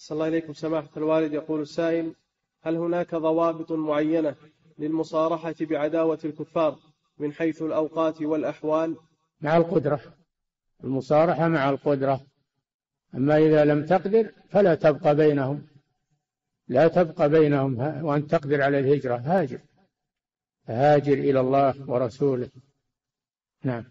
أحسن الله إليكم سماحة الوالد يقول السائل هل هناك ضوابط معينة للمصارحة بعداوة الكفار من حيث الأوقات والأحوال؟ مع القدرة. المصارحة مع القدرة. أما إذا لم تقدر فلا تبقى بينهم. لا تبقى بينهم. وأن تقدر على الهجرة. هاجر. هاجر إلى الله ورسوله. نعم.